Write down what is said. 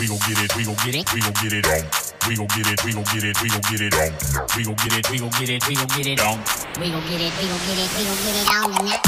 We gon' get it, we gon' get it, we gon' get it on. We gon' get it, we gon' get it, we gon' get it on. We gon' get it, we gon' get it, we gon' get it on. We gon' get it, we gon' get it, we gon' get it on.